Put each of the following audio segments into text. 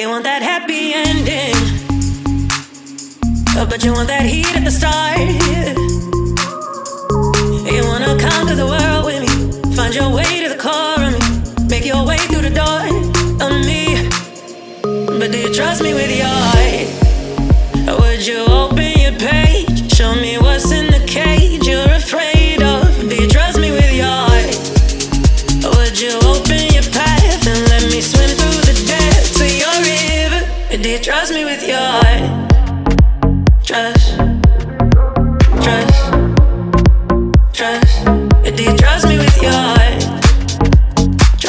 you want that happy ending. but you want that heat at the start. Yeah. You wanna conquer the world with me. Find your way to the core of me. Make your way through the door of me. But do you trust me with your?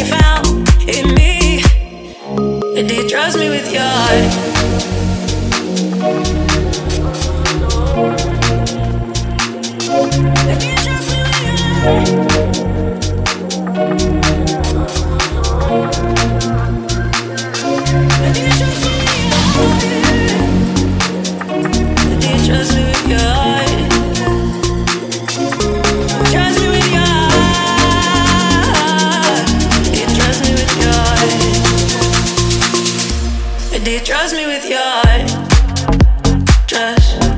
you found in me. and you trust me with your heart? Do you trust me with your trust?